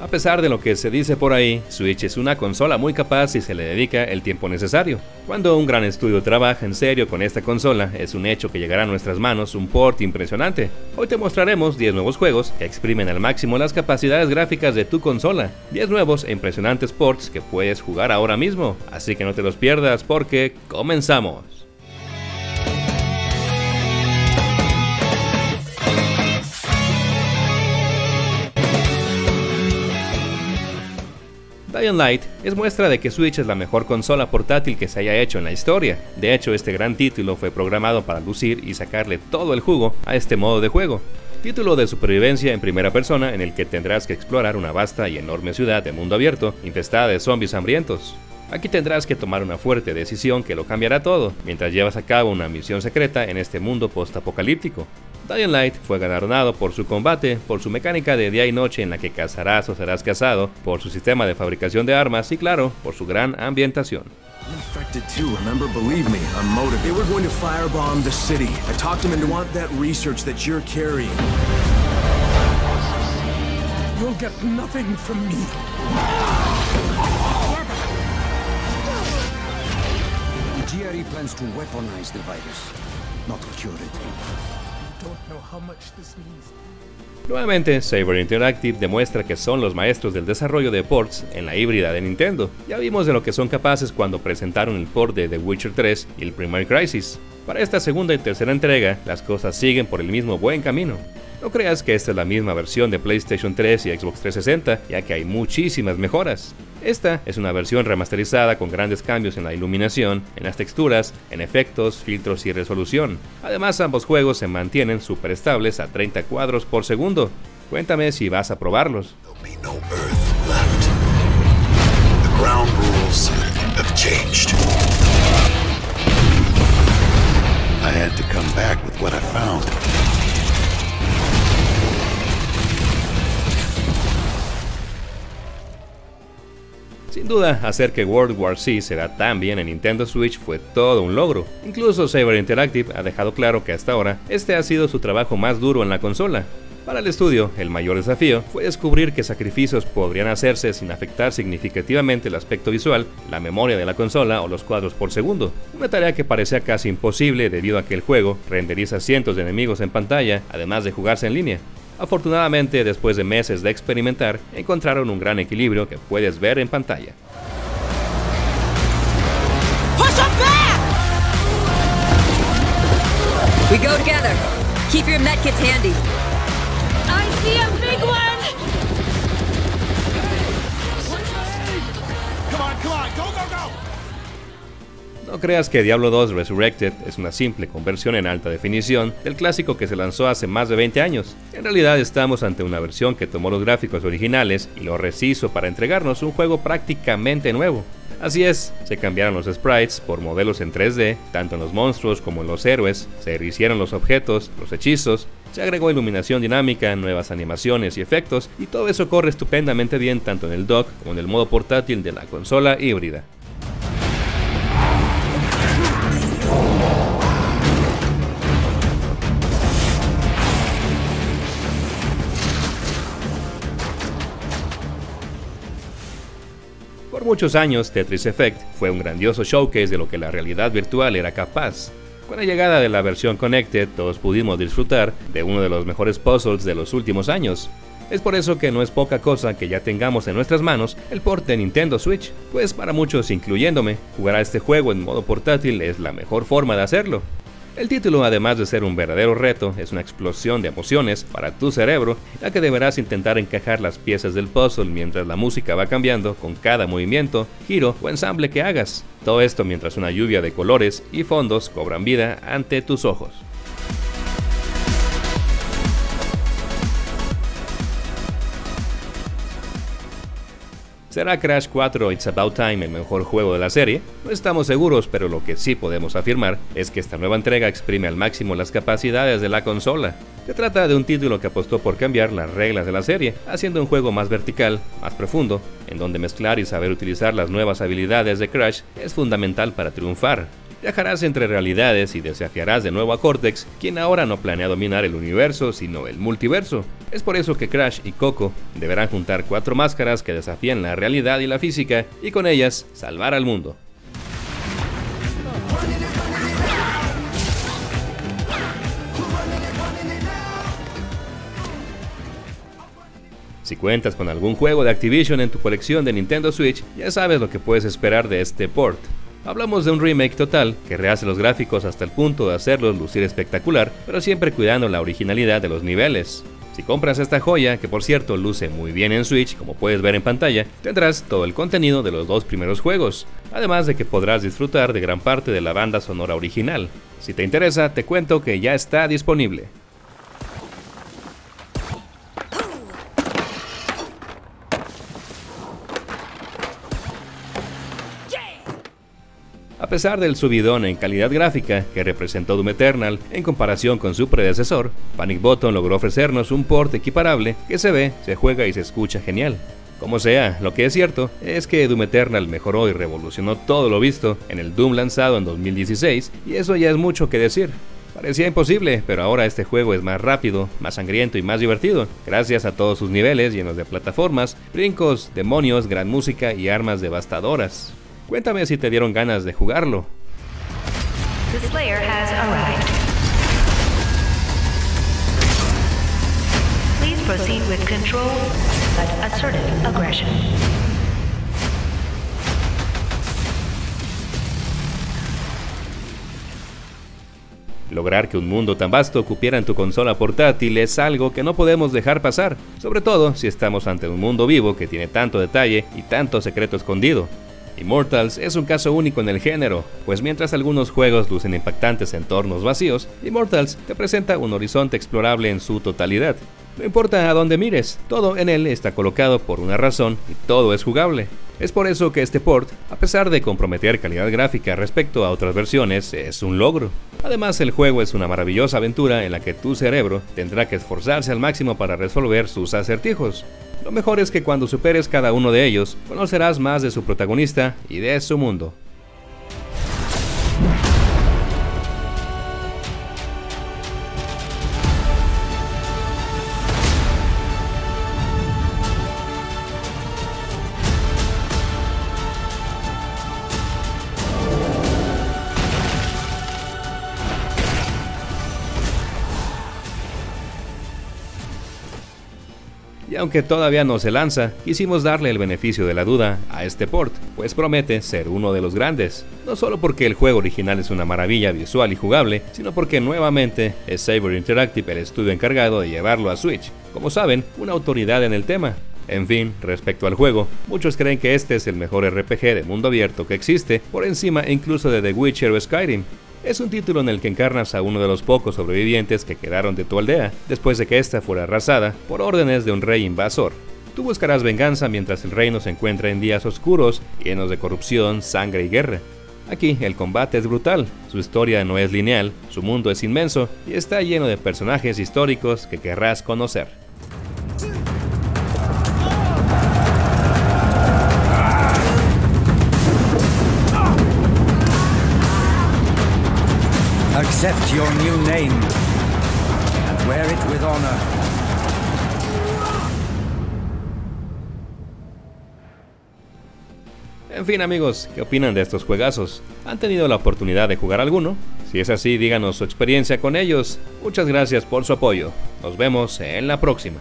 A pesar de lo que se dice por ahí, Switch es una consola muy capaz si se le dedica el tiempo necesario. Cuando un gran estudio trabaja en serio con esta consola, es un hecho que llegará a nuestras manos un port impresionante. Hoy te mostraremos 10 nuevos juegos que exprimen al máximo las capacidades gráficas de tu consola, 10 nuevos e impresionantes ports que puedes jugar ahora mismo, así que no te los pierdas porque comenzamos. Dying Light es muestra de que Switch es la mejor consola portátil que se haya hecho en la historia. De hecho, este gran título fue programado para lucir y sacarle todo el jugo a este modo de juego. Título de supervivencia en primera persona en el que tendrás que explorar una vasta y enorme ciudad de mundo abierto infestada de zombies hambrientos. Aquí tendrás que tomar una fuerte decisión que lo cambiará todo, mientras llevas a cabo una misión secreta en este mundo post-apocalíptico. Dying Light fue galardonado por su combate, por su mecánica de día y noche en la que cazarás o serás cazado, por su sistema de fabricación de armas y claro, por su gran ambientación. GRE plans to weaponize the virus, not cure. Nuevamente, Saber Interactive demuestra que son los maestros del desarrollo de ports en la híbrida de Nintendo. Ya vimos de lo que son capaces cuando presentaron el port de The Witcher 3 y el Primer Crisis. Para esta segunda y tercera entrega, las cosas siguen por el mismo buen camino. No creas que esta es la misma versión de PlayStation 3 y Xbox 360, ya que hay muchísimas mejoras. Esta es una versión remasterizada con grandes cambios en la iluminación, en las texturas, en efectos, filtros y resolución. Además, ambos juegos se mantienen super estables a 30 cuadros por segundo. Cuéntame si vas a probarlos. Sin duda, hacer que World War Z se vea tan bien en Nintendo Switch fue todo un logro. Incluso Saber Interactive ha dejado claro que hasta ahora este ha sido su trabajo más duro en la consola. Para el estudio, el mayor desafío fue descubrir qué sacrificios podrían hacerse sin afectar significativamente el aspecto visual, la memoria de la consola o los cuadros por segundo. Una tarea que parecía casi imposible debido a que el juego renderiza cientos de enemigos en pantalla, además de jugarse en línea. Afortunadamente, después de meses de experimentar, encontraron un gran equilibrio que puedes ver en pantalla. We go together. Keep your medkits handy. I see a big one. No creas que Diablo 2 Resurrected es una simple conversión en alta definición del clásico que se lanzó hace más de 20 años. En realidad estamos ante una versión que tomó los gráficos originales y lo reshizo para entregarnos un juego prácticamente nuevo. Así es, se cambiaron los sprites por modelos en 3D, tanto en los monstruos como en los héroes, se rehicieron los objetos, los hechizos, se agregó iluminación dinámica, nuevas animaciones y efectos, y todo eso corre estupendamente bien tanto en el dock como en el modo portátil de la consola híbrida. Por muchos años, Tetris Effect fue un grandioso showcase de lo que la realidad virtual era capaz. Con la llegada de la versión Connected, todos pudimos disfrutar de uno de los mejores puzzles de los últimos años. Es por eso que no es poca cosa que ya tengamos en nuestras manos el port de Nintendo Switch, pues para muchos, incluyéndome, jugar a este juego en modo portátil es la mejor forma de hacerlo. El título, además de ser un verdadero reto, es una explosión de emociones para tu cerebro, ya que deberás intentar encajar las piezas del puzzle mientras la música va cambiando con cada movimiento, giro o ensamble que hagas. Todo esto mientras una lluvia de colores y fondos cobran vida ante tus ojos. ¿Será Crash 4 It's About Time el mejor juego de la serie? No estamos seguros, pero lo que sí podemos afirmar es que esta nueva entrega exprime al máximo las capacidades de la consola. Se trata de un título que apostó por cambiar las reglas de la serie, haciendo un juego más vertical, más profundo, en donde mezclar y saber utilizar las nuevas habilidades de Crash es fundamental para triunfar. Viajarás entre realidades y desafiarás de nuevo a Cortex, quien ahora no planea dominar el universo, sino el multiverso. Es por eso que Crash y Coco deberán juntar cuatro máscaras que desafían la realidad y la física y con ellas salvar al mundo. Si cuentas con algún juego de Activision en tu colección de Nintendo Switch, ya sabes lo que puedes esperar de este port. Hablamos de un remake total que rehace los gráficos hasta el punto de hacerlos lucir espectacular, pero siempre cuidando la originalidad de los niveles. Si compras esta joya, que por cierto luce muy bien en Switch, como puedes ver en pantalla, tendrás todo el contenido de los dos primeros juegos, además de que podrás disfrutar de gran parte de la banda sonora original. Si te interesa, te cuento que ya está disponible. A pesar del subidón en calidad gráfica que representó Doom Eternal en comparación con su predecesor, Panic Button logró ofrecernos un port equiparable que se ve, se juega y se escucha genial. Como sea, lo que es cierto es que Doom Eternal mejoró y revolucionó todo lo visto en el Doom lanzado en 2016 y eso ya es mucho que decir. Parecía imposible, pero ahora este juego es más rápido, más sangriento y más divertido, gracias a todos sus niveles llenos de plataformas, brincos, demonios, gran música y armas devastadoras. Cuéntame si te dieron ganas de jugarlo. Lograr que un mundo tan vasto cupiera en tu consola portátil es algo que no podemos dejar pasar, sobre todo si estamos ante un mundo vivo que tiene tanto detalle y tanto secreto escondido. Immortals es un caso único en el género, pues mientras algunos juegos lucen impactantes entornos vacíos, Immortals te presenta un horizonte explorable en su totalidad. No importa a dónde mires, todo en él está colocado por una razón y todo es jugable. Es por eso que este port, a pesar de comprometer calidad gráfica respecto a otras versiones, es un logro. Además, el juego es una maravillosa aventura en la que tu cerebro tendrá que esforzarse al máximo para resolver sus acertijos. Lo mejor es que cuando superes cada uno de ellos, conocerás más de su protagonista y de su mundo. Y aunque todavía no se lanza, quisimos darle el beneficio de la duda a este port, pues promete ser uno de los grandes. No solo porque el juego original es una maravilla visual y jugable, sino porque nuevamente es Saber Interactive el estudio encargado de llevarlo a Switch. Como saben, una autoridad en el tema. En fin, respecto al juego, muchos creen que este es el mejor RPG de mundo abierto que existe, por encima incluso de The Witcher o Skyrim, es un título en el que encarnas a uno de los pocos sobrevivientes que quedaron de tu aldea, después de que ésta fuera arrasada por órdenes de un rey invasor. Tú buscarás venganza mientras el reino se encuentra en días oscuros, llenos de corrupción, sangre y guerra. Aquí el combate es brutal, su historia no es lineal, su mundo es inmenso y está lleno de personajes históricos que querrás conocer. Accept your new name and wear it with honor. En fin amigos, ¿qué opinan de estos juegazos? ¿Han tenido la oportunidad de jugar alguno? Si es así, díganos su experiencia con ellos. Muchas gracias por su apoyo. Nos vemos en la próxima.